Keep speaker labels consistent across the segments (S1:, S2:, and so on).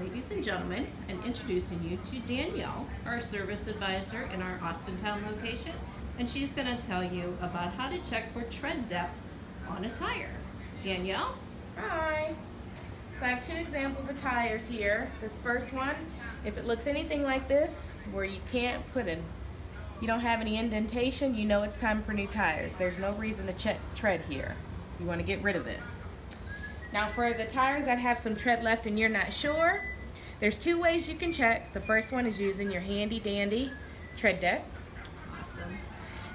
S1: Ladies and gentlemen, I'm introducing you to Danielle, our service advisor in our Austintown location, and she's going to tell you about how to check for tread depth on a tire. Danielle?
S2: Hi. So I have two examples of tires here. This first one, if it looks anything like this, where you can't put in, you don't have any indentation, you know it's time for new tires. There's no reason to check tread here. You want to get rid of this. Now for the tires that have some tread left and you're not sure, there's two ways you can check. The first one is using your handy dandy tread depth.
S1: Awesome.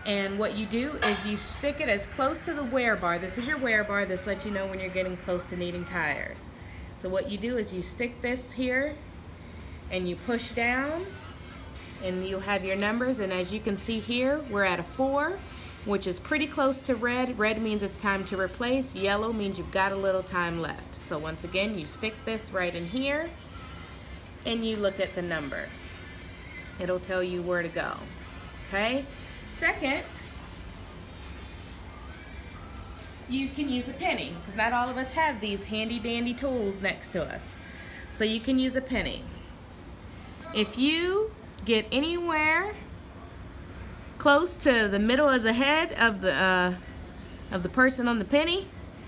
S2: And what you do is you stick it as close to the wear bar. This is your wear bar. This lets you know when you're getting close to needing tires. So what you do is you stick this here and you push down and you'll have your numbers. And as you can see here, we're at a four which is pretty close to red. Red means it's time to replace. Yellow means you've got a little time left. So once again, you stick this right in here and you look at the number. It'll tell you where to go, okay? Second, you can use a penny because not all of us have these handy dandy tools next to us. So you can use a penny. If you get anywhere close to the middle of the head of the uh, of the person on the penny,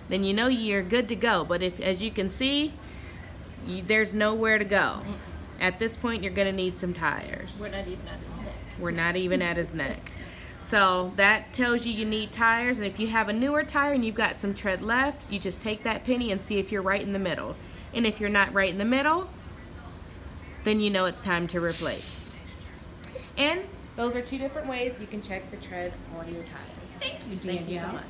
S2: then you know you're good to go. But if, as you can see, you, there's nowhere to go. At this point, you're gonna need some tires.
S1: We're not even at his neck.
S2: We're not even at his neck. So that tells you you need tires, and if you have a newer tire and you've got some tread left, you just take that penny and see if you're right in the middle. And if you're not right in the middle, then you know it's time to replace. And those are two different ways you can check the tread on your tires.
S1: Thank you, Danielle.
S2: Thank you so much.